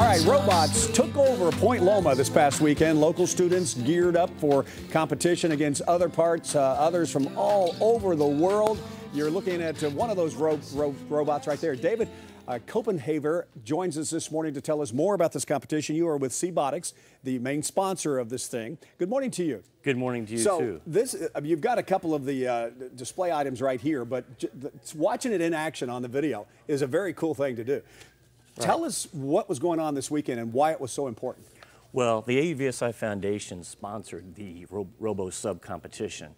All right, robots took over Point Loma this past weekend. Local students geared up for competition against other parts, uh, others from all over the world. You're looking at uh, one of those ro ro robots right there. David uh, Copenhaver joins us this morning to tell us more about this competition. You are with SeaBotix, the main sponsor of this thing. Good morning to you. Good morning to you so too. this, uh, you've got a couple of the uh, display items right here, but watching it in action on the video is a very cool thing to do. Right. Tell us what was going on this weekend and why it was so important. Well, the AUVSI Foundation sponsored the Ro RoboSub competition,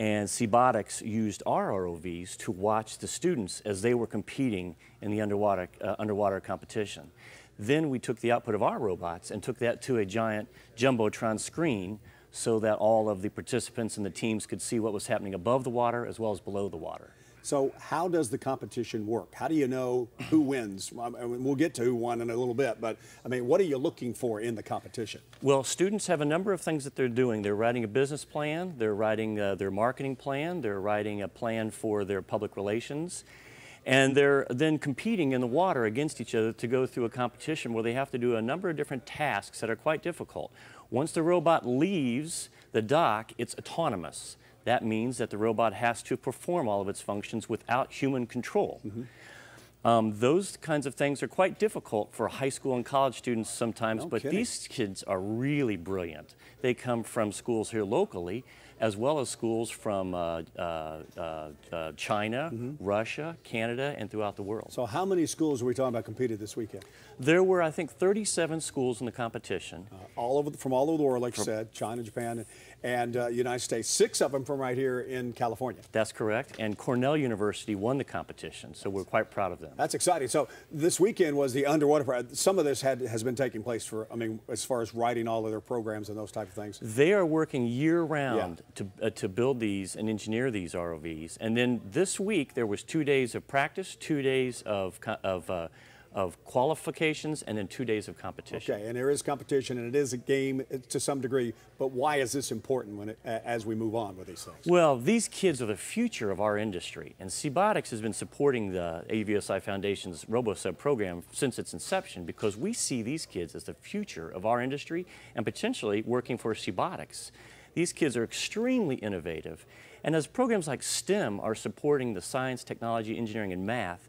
and SeaBotix used our ROVs to watch the students as they were competing in the underwater, uh, underwater competition. Then we took the output of our robots and took that to a giant Jumbotron screen so that all of the participants and the teams could see what was happening above the water as well as below the water. So how does the competition work? How do you know who wins? I mean, we'll get to who won in a little bit, but I mean, what are you looking for in the competition? Well, students have a number of things that they're doing. They're writing a business plan, they're writing uh, their marketing plan, they're writing a plan for their public relations, and they're then competing in the water against each other to go through a competition where they have to do a number of different tasks that are quite difficult. Once the robot leaves the dock, it's autonomous. That means that the robot has to perform all of its functions without human control. Mm -hmm. Um, those kinds of things are quite difficult for high school and college students sometimes, no but kidding. these kids are really brilliant. They come from schools here locally, as well as schools from uh, uh, uh, uh China, mm -hmm. Russia, Canada, and throughout the world. So how many schools were we talking about competed this weekend? There were, I think, 37 schools in the competition. Uh, all over the, from all over the world, like from, you said, China, Japan, and uh, United States. Six of them from right here in California. That's correct. And Cornell University won the competition, so we're quite proud of them. That's exciting. So this weekend was the underwater. Some of this had, has been taking place for, I mean, as far as writing all of their programs and those type of things. They are working year round yeah. to, uh, to build these and engineer these ROVs. And then this week there was two days of practice, two days of, of uh, of qualifications and then two days of competition. Okay, and there is competition and it is a game uh, to some degree, but why is this important when it, as we move on with these things? Well, these kids are the future of our industry, and SeaBotix has been supporting the AVSI Foundation's RoboSub program since its inception because we see these kids as the future of our industry and potentially working for SeaBotix. These kids are extremely innovative, and as programs like STEM are supporting the science, technology, engineering, and math,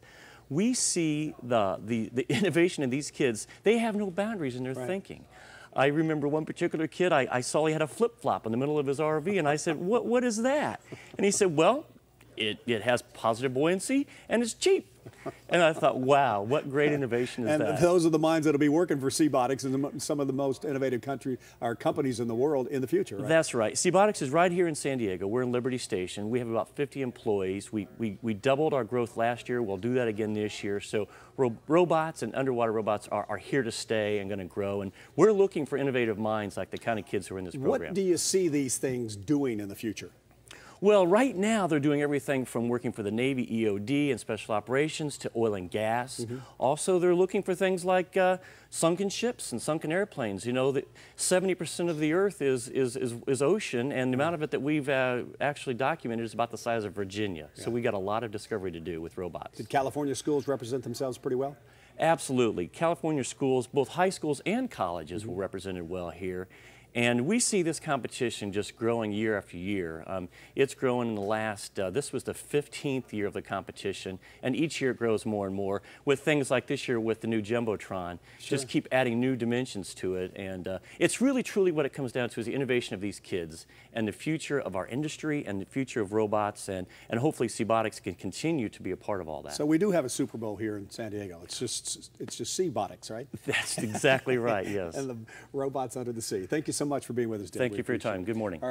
we see the, the, the innovation in these kids. They have no boundaries in their right. thinking. I remember one particular kid, I, I saw he had a flip-flop in the middle of his RV, and I said, what, what is that? And he said, well, it, it has positive buoyancy, and it's cheap and I thought, wow, what great innovation is and that? And those are the minds that will be working for SeaBotix and some of the most innovative country or companies in the world in the future, right? That's right. SeaBotix is right here in San Diego. We're in Liberty Station. We have about 50 employees. We, we, we doubled our growth last year. We'll do that again this year. So ro robots and underwater robots are, are here to stay and going to grow. And we're looking for innovative minds like the kind of kids who are in this program. What do you see these things doing in the future? Well, right now they're doing everything from working for the Navy EOD and special operations to oil and gas. Mm -hmm. Also, they're looking for things like uh, sunken ships and sunken airplanes. You know, that 70% of the Earth is, is, is, is, ocean, and the amount of it that we've uh, actually documented is about the size of Virginia. Yeah. So we got a lot of discovery to do with robots. Did California schools represent themselves pretty well? Absolutely. California schools, both high schools and colleges, mm -hmm. were represented well here. And we see this competition just growing year after year. Um, it's grown in the last, uh, this was the 15th year of the competition, and each year it grows more and more with things like this year with the new Jumbotron. Sure. Just keep adding new dimensions to it. And uh, it's really, truly what it comes down to is the innovation of these kids and the future of our industry and the future of robots. And, and hopefully SeaBotix can continue to be a part of all that. So we do have a Super Bowl here in San Diego. It's just, it's just SeaBotix, right? That's exactly right, yes. and the robots under the sea. Thank you so much for being with us, Thank we you for your time. Good morning. All right.